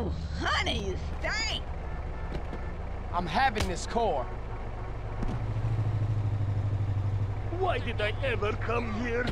Oh, honey, you stink. I'm having this core. Why did I ever come here?